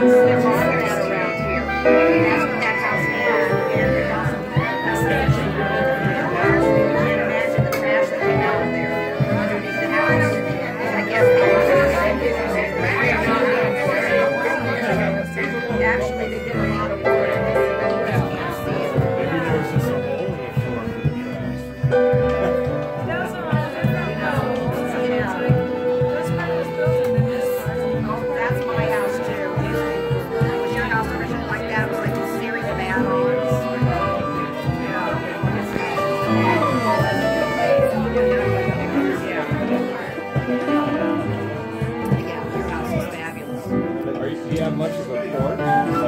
They're modeling much of a porch?